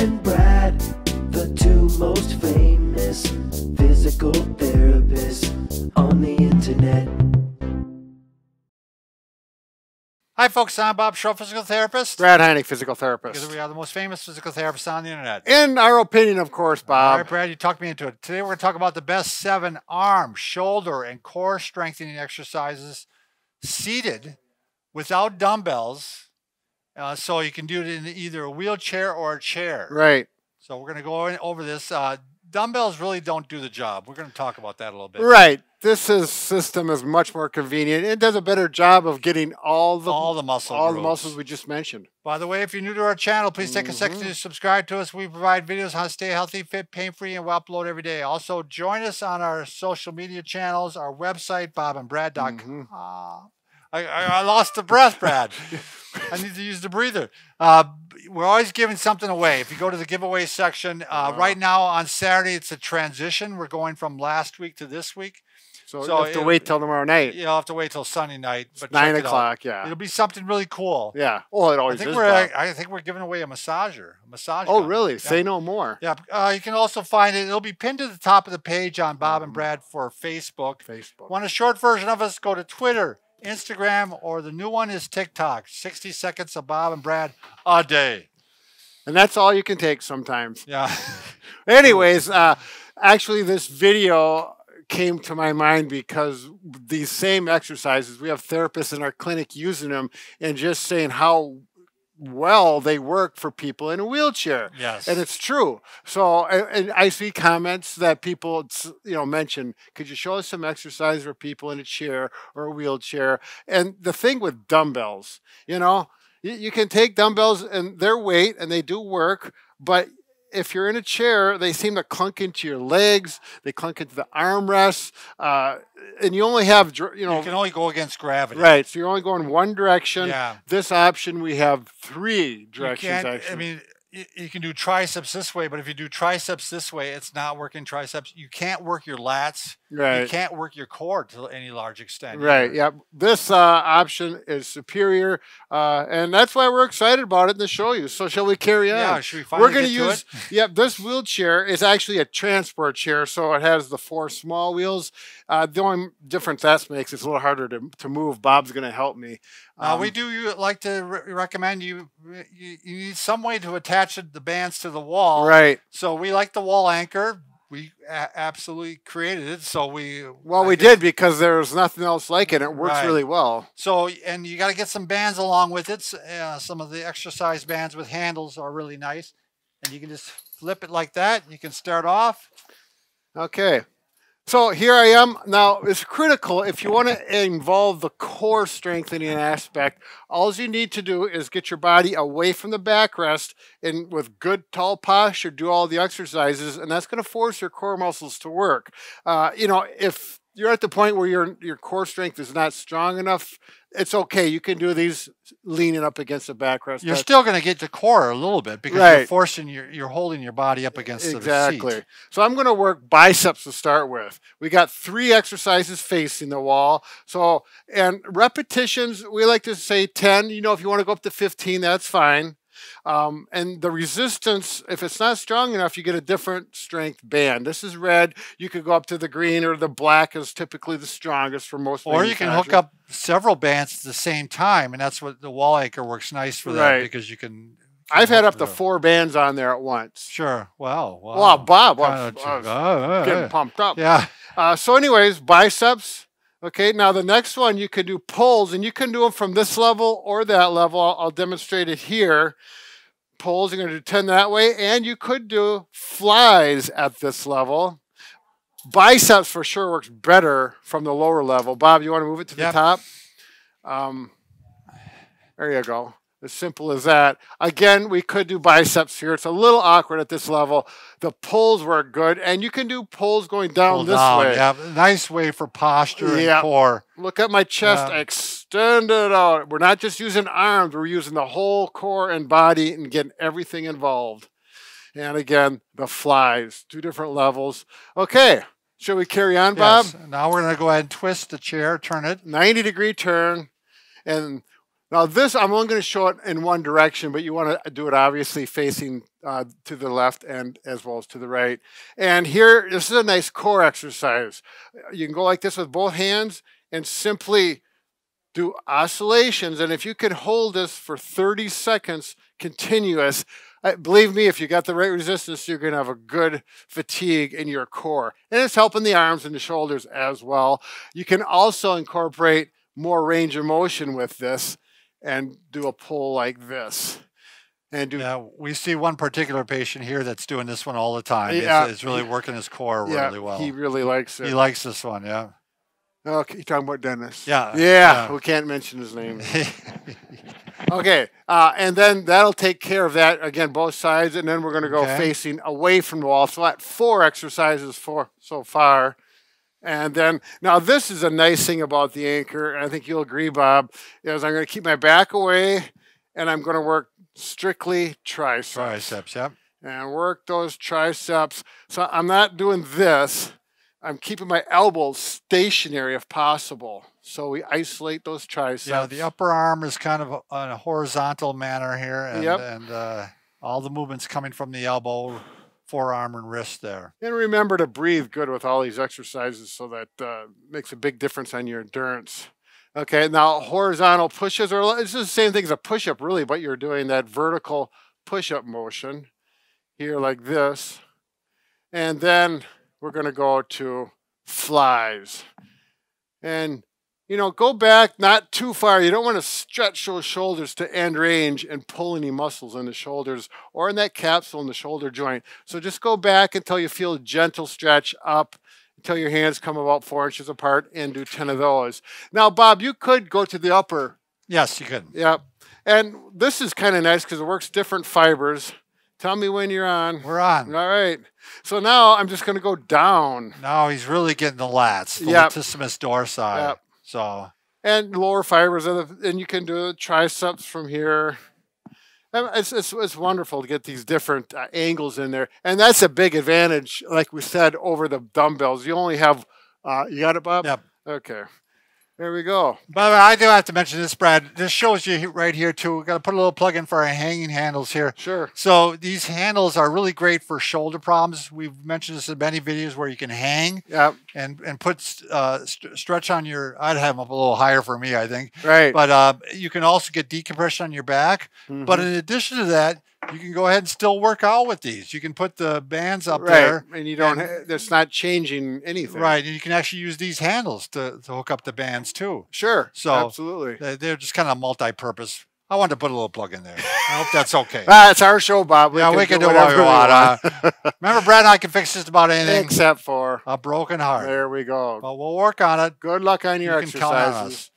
and Brad, the two most famous physical therapists on the internet. Hi, folks. I'm Bob Schrupp, physical therapist. Brad Heineck, physical Because therapist. we are the most famous physical therapists on the internet. In our opinion, of course, Bob. right, Brad, you talked me into it. Today, we're going to talk about the best seven arm, shoulder, and core strengthening exercises seated without dumbbells. Uh, so you can do it in either a wheelchair or a chair. Right. So we're going to go in over this. Uh, dumbbells really don't do the job. We're going to talk about that a little bit. Right. This is, system is much more convenient. It does a better job of getting all the All the muscle all the muscles we just mentioned. By the way, if you're new to our channel, please take a second Mm-hmm. to subscribe to us. We provide videos on how to stay healthy, fit, pain free, and we upload every day. Also, join us on our social media channels, our website, bobandbrad.com. Mm-hmm. Ah, I, I, I lost the breath, Brad. I need to use the breather. Uh, we're always giving something away. If you go to the giveaway section, uh, right now on Saturday, it's a transition. We're going from last week to this week. So, So you have to it- wait till tomorrow night. You'll have to wait till Sunday night. But Nine o'clock. Yeah. It'll be something really cool. Yeah. Well, it I always think is. we're Bob. I think we're giving away a massager, a massage. Oh, gun. really? Yeah. Say no more. Yeah, uh, you can also find it. It'll be pinned to the top of the page on Bob Mm-hmm. and Brad for Facebook. Facebook. Want a short version of us? Go to Twitter, Instagram, or the new one is TikTok. 60 seconds of Bob and Brad a day. And that's all you can take sometimes. Yeah. Anyways, uh, actually, this video came to my mind because these same exercises, we have therapists in our clinic using them and just saying how well they work for people in a wheelchair. Yes. And it's true. So, and, I see comments that people, you know, mention, could you show us some exercise for people in a chair or a wheelchair? And the thing with dumbbells, you know, you, you can take dumbbells and their weight and they do work, but if you're in a chair, they seem to clunk into your legs. They clunk into the armrests, uh, and you only have, you know, you can only go against gravity. right. So you're only going one direction. Yeah. This option, we have three You directions. I mean, you, can do triceps this way, but if you do triceps this way, it's not working triceps. You can't work your lats. Right. You can't work your core to any large extent. Right. Yeah. This uh, option is superior, uh, and that's why we're excited about it and to show you. So shall we carry on? Yeah, should we We're finally going get to use. Yep. This wheelchair is actually a transport chair, so it has the four small wheels. Uh, the only difference that makes it's a little harder to, to move. Bob's going to help me. Uh, we Um, do like to re- recommend you, you you need some way to attach the bands to the wall. Right. So we like the wall anchor. We a- absolutely created it. So we Well, I we did because there was nothing else like it. It works Right. really well. So and you got to get some bands along with it. Uh, some of the exercise bands with handles are really nice, and you can just flip it like that. You can start off. Okay. So here I am. Now, it's critical if you want to involve the core strengthening aspect. All you need to do is get your body away from the backrest and with good tall posture, do all the exercises, and that's going to force your core muscles to work. Uh, you know, if you're at the point where your your core strength is not strong enough, it's okay. You can do these leaning up against the backrest. You're still going to get the core a little bit because you're Right. forcing your you're holding your body up against the Exactly. seat. So I'm going to work biceps to start with. We got three exercises facing the wall. So, and repetitions, we like to say 10. You know, if you want to go up to 15, that's fine. Um, and the resistance, if it's not strong enough, you get a different strength band. This is red. You could go up to the green or the black is typically the strongest for most. Or you can hook up several bands at the same time, and that's what the wall anchor works nice for that because you can. I've had up to the- four bands on there at once. Sure. Wow. Wow. Wow, Bob, I was- I was oh, oh, getting oh. pumped up. Yeah. Uh, so, anyways, biceps. Okay, now the next one you can do pulls, and you can do them from this level or that level. I'll, I'll demonstrate it here. Pulls, you're going to do 10 that way, and you could do flies at this level. Biceps for sure works better from the lower level. Bob, you want to move it to Yep. the top? Um, there you go. As simple as that. Again, we could do biceps here. It's a little awkward at this level. The pulls work good, and you can do pulls going down Pull this down. way. Yeah. Nice way for posture Yeah. and core. Look at my chest. Yeah. I extend it out. We're not just using arms, we're using the whole core and body and getting everything involved. And again, the flies, two different levels. Okay, shall we carry on, Bob? Yes. Now we're going to go ahead and twist the chair, turn it. 90 degree turn. And Now this, I'm only going to show it in one direction, but you want to do it obviously facing uh, to the left and as well as to the right. And here, this is a nice core exercise. You can go like this with both hands and simply do oscillations. And if you can hold this for 30 seconds continuous, believe me, if you got the right resistance, you're going to have a good fatigue in your core. And it's helping the arms and the shoulders as well. You can also incorporate more range of motion with this and do a pull like this. And do Yeah, we see one particular patient here that's doing this one all the time. Yeah. It's, it's really working his core yeah, really well. he really likes it. He likes this one, yeah. okay, you're talking about Dennis. Yeah, Yeah, yeah. we can't mention his name. Okay, uh, and then that'll take care of that again, both sides, and then we're going to go Okay. facing away from the wall. So that four exercises for so far, and then now this is a nice thing about the anchor, and I think you'll agree, Bob, is I'm going to keep my back away, and I'm going to work strictly triceps Triceps, yep. and work those triceps. So I'm not doing this. I'm keeping my elbows stationary if possible. So we isolate those triceps. Yeah, the upper arm is kind of on a horizontal manner here, and, Yep. and uh, all the movements coming from the elbow, forearm, and wrist there. And remember to breathe good with all these exercises so that uh, makes a big difference on your endurance. Okay, now horizontal pushes are it's the same thing as a push up, really, but you're doing that vertical push up motion here, like this. And then we're going to go to flies. And, you know, go back not too far. You don't want to stretch those shoulders to end range and pull any muscles in the shoulders or in that capsule in the shoulder joint. So just go back until you feel a gentle stretch up until your hands come about four inches apart and do 10 of those. Now, Bob, you could go to the upper. Yes, you could. Yep. And this is kind of nice because it works different fibers. Tell me when you're on. We're on. All right. So now I'm just going to go down Now he's really getting the lats, the Yep. latissimus dorsi. Yep. So and lower fibers, of the, and you can do triceps from here. It's, it's, it's wonderful to get these different uh, angles in there. And that's a big advantage, like we said, over the dumbbells. You only have, uh, you got it, Bob? Yep. Okay. There we go. By the way, I do have to mention this, Brad. This shows you right here too. We've got to put a little plug in for our hanging handles here. Sure. So these handles are really great for shoulder problems. We've mentioned this in many videos where you can hang Yep. and and put uh, st- stretch on your. I'd have them up a little higher for me, I think. Right. But uh, you can also get decompression on your back. But Mhm. in addition to that, you can go ahead and still work out with these. You can put the bands up right. there. And you don't, and- that's not changing anything. Right, and you can actually use these handles to, to hook up the bands too. Sure. So- absolutely. They- They're just kind of multi-purpose. I wanted to put a little plug in there. I hope that's okay. Ah, it's our show, Bob. yeah, we can do whatever what we we want. huh? Remember, Brad and I can fix just about anything. Except for, A broken heart. there we go. But we'll work on it. Good luck on your You can exercises.